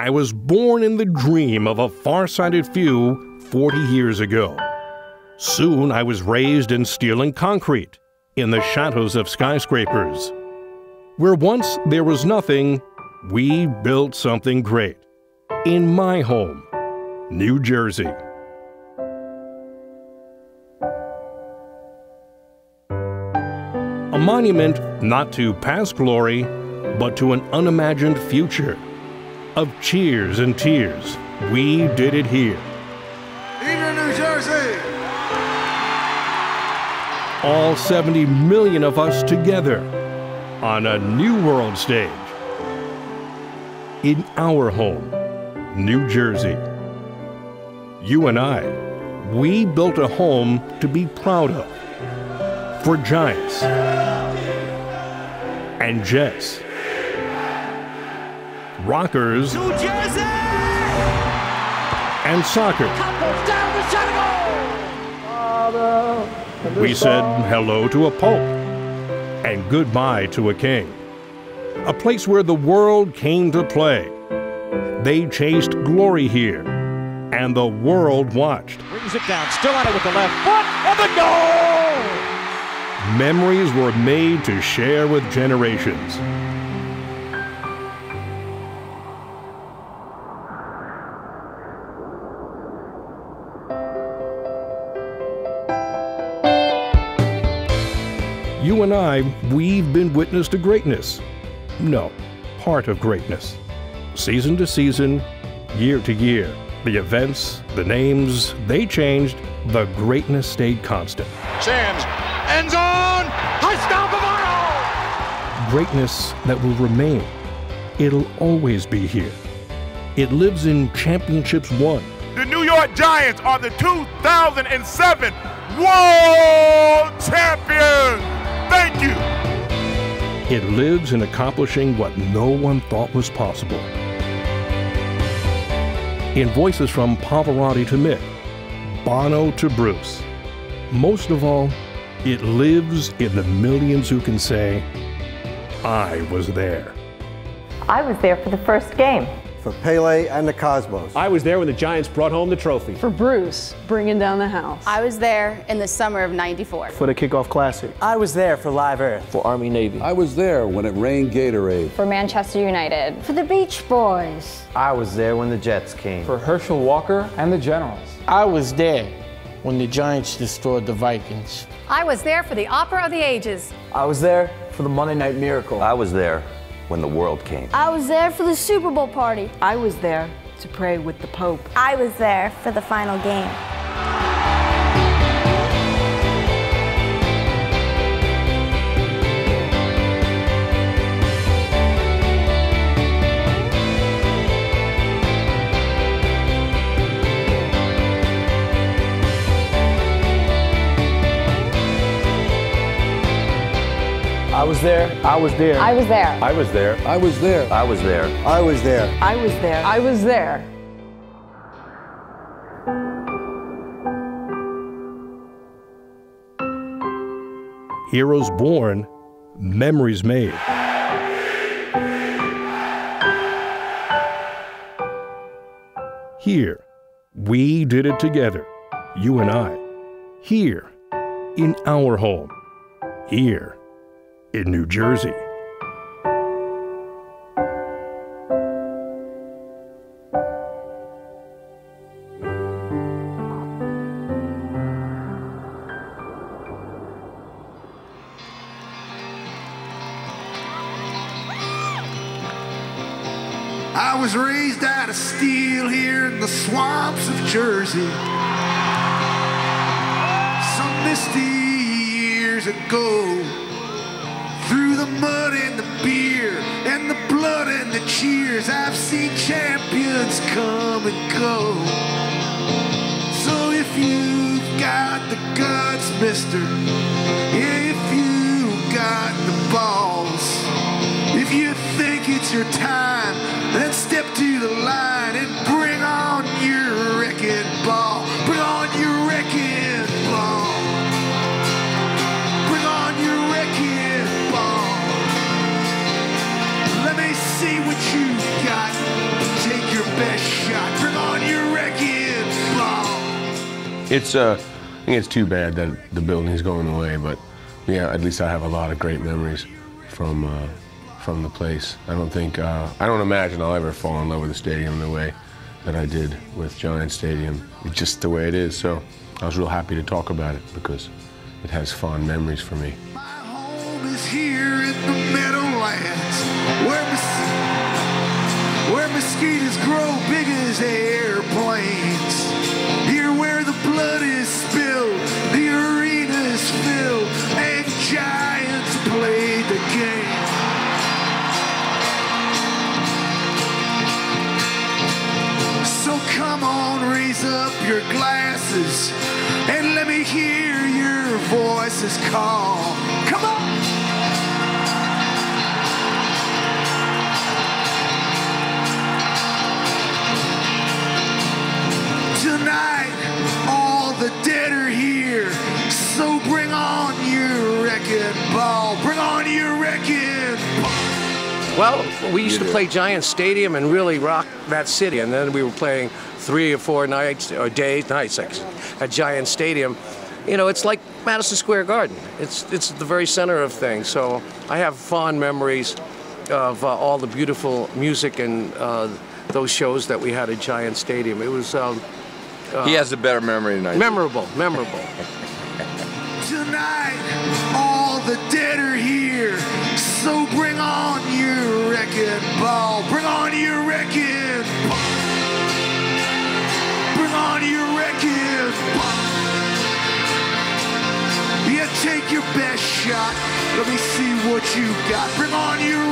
I was born in the dream of a far-sighted few 40 years ago. Soon I was raised in steel and concrete, in the shadows of skyscrapers. Where once there was nothing, we built something great. In my home, New Jersey. A monument not to past glory, but to an unimagined future. Of cheers and tears, we did it here. Eager, New Jersey! All 70 million of us together on a new world stage. In our home, New Jersey. You and I, we built a home to be proud of. For Giants and Jets. Rockers New Jersey! and soccer. Couples down the center! We said hello to a pope and goodbye to a king. A place where the world came to play. They chased glory here, and the world watched. Brings it down, still on it with the left foot, and the goal! Memories were made to share with generations. You and I, we've been witness to greatness. No, part of greatness. Season to season, year to year, the events, the names, they changed, the greatness stayed constant. Sands, end zone! Touchdown, Bavaro! greatness that will remain. It'll always be here. It lives in championships won, The New York Giants are the 2007 World Champions. It lives in accomplishing what no one thought was possible. In voices from Pavarotti to Mick, Bono to Bruce. Most of all, it lives in the millions who can say, I was there. I was there for the first game. For Pele and the Cosmos. I was there when the Giants brought home the trophy. for Bruce bringing down the house. I was there in the summer of 94. for the Kickoff Classic. I was there for Live Earth. For Army Navy. I was there when it rained Gatorade. For Manchester United. For the Beach Boys. I was there when the Jets came. For Herschel Walker and the Generals. I was there when the Giants destroyed the Vikings. I was there for the Opera of the Ages. I was there for the Monday Night Miracle. I was there when the world came. I was there for the Super Bowl party. I was there to pray with the Pope. I was there for the final game. Was there. I was there. I was there. I was there. I was there. I was there. I was there. I was there. I was there. Heroes born, memories made. Here, we did it together, you and I. Here, in our home. Here, in New Jersey. I was raised out of steel here in the swamps of Jersey. Some misty years ago. Mud and the beer and the blood and the cheers, I've seen champions come and go. So if you've got the guts, mister, if you've got the balls, if you think it's your time, It's uh, I think it's too bad that the building's going away, but yeah, at least I have a lot of great memories from uh, from the place. I don't think uh, I don't imagine I'll ever fall in love with the stadium the way that I did with Giant Stadium. It's just the way it is. So I was real happy to talk about it because it has fond memories for me. home is here in the Meadowlands, where, where mosquitoes grow big as airplanes. Blood is spilled, the arena is filled, and giants play the game. So come on, raise up your glasses and let me hear your voices call. Come on. Tonight, ball. Bring on your wrecking. Well, we used to play Giant Stadium and really rock that city, and then we were playing three or four nights or days, nights actually, at Giant Stadium. You know, it's like Madison Square Garden. It's it's the very center of things. So I have fond memories of uh, all the beautiful music and uh, those shows that we had at Giant Stadium. It was. Um, uh, he has a better memory than I do. memorable, memorable. Tonight, all the dead are here. So bring on your wrecking ball. Bring on your wrecking ball. Bring on your wrecking ball. Yeah, take your best shot. Let me see what you got. Bring on your